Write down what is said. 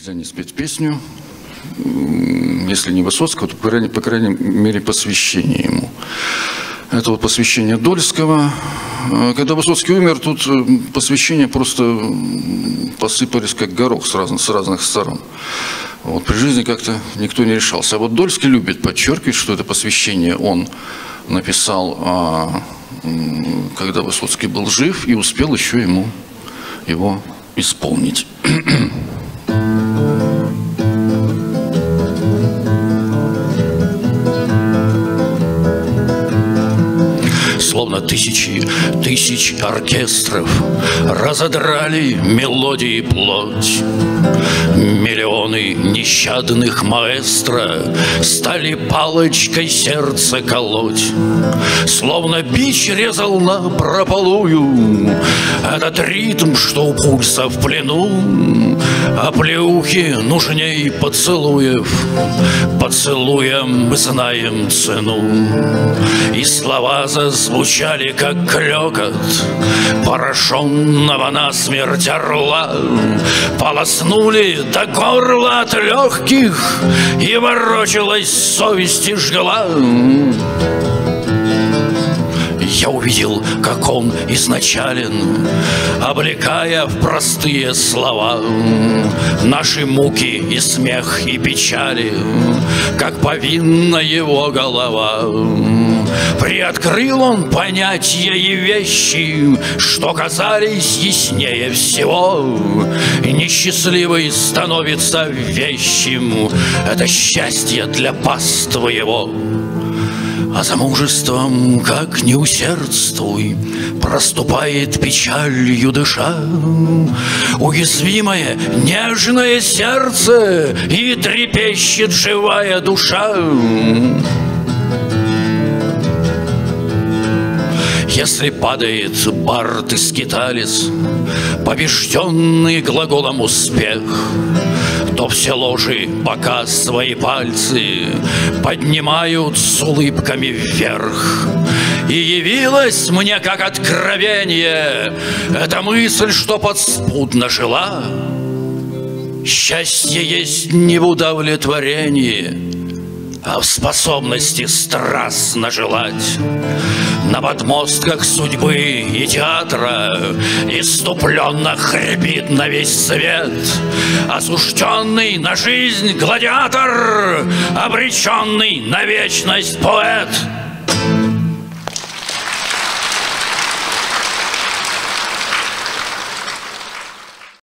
нельзя не спеть песню, если не Высоцкого, то, по крайней, по крайней мере, посвящение ему. Это вот посвящение Дольского. А, когда Высоцкий умер, тут э, посвящения просто посыпались как горох с разных, с разных сторон. Вот, при жизни как-то никто не решался. А вот Дольский любит подчеркивать, что это посвящение он написал, а, когда Высоцкий был жив, и успел еще ему его исполнить. тысячи тысяч оркестров Разодрали мелодии плоть. Миллионы нещадных маэстро Стали палочкой сердце колоть. Словно бич резал на прополую Этот ритм, что у пульса в плену. А плеухи нужней поцелуев Поцелуем мы знаем цену. И слова зазвучали звучали, как клекот Порошенного на смерть орла. Полоснули до горла от легких И ворочалась совесть и жгла я увидел, как он изначален, Облекая в простые слова Наши муки и смех и печали, Как повинна его голова. Приоткрыл он понятия и вещи, Что казались яснее всего. Несчастливый становится вещим, Это счастье для паства его. А за мужеством, как не усердствуй, Проступает печалью дыша. Уязвимое, нежное сердце И трепещет живая душа. Если падает бард и скиталец, Побежденный глаголом успех, То все ложи пока свои пальцы Поднимают с улыбками вверх. И явилась мне как откровение Эта мысль, что подспудно жила. Счастье есть не в удовлетворении, а в способности страстно желать. На подмостках судьбы и театра Иступленно хрипит на весь свет. Осужденный на жизнь гладиатор Обреченный на вечность поэт